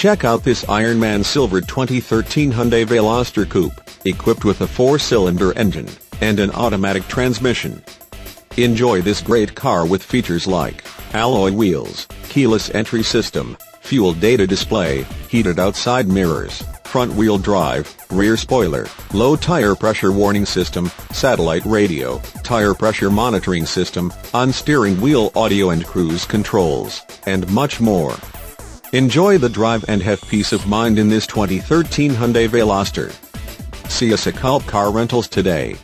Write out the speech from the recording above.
Check out this Ironman Silver 2013 Hyundai Veloster Coupe, equipped with a four-cylinder engine and an automatic transmission. Enjoy this great car with features like alloy wheels, keyless entry system, fuel data display, heated outside mirrors, front-wheel drive, rear spoiler, low tire pressure warning system, satellite radio, tire pressure monitoring system, on steering wheel audio and cruise controls, and much more. Enjoy the drive and have peace of mind in this 2013 Hyundai Veloster. See us at Kulp Car Rentals today.